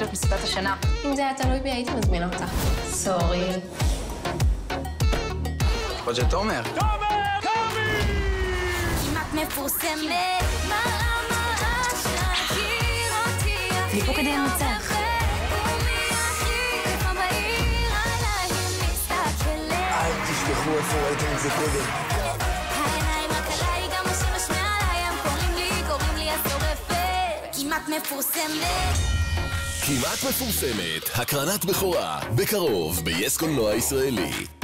להיות מסיבת השנה. אם זה היה תלוי בי, הייתי מזמינה אותך. סורי. יכול להיות תומר. כמעט מפורסמת, מראה מראה שיכיר אותי אני פה כדי לנצח. אל תשכחו איפה ראיתם את זה קודם. העיניים רק עליי, גם השמש מעליי הם קוראים לי, קוראים לי השורפת כמעט מפורסמת כמעט מפורסמת, הקרנת בכורה, בקרוב ביס קולנוע ישראלי.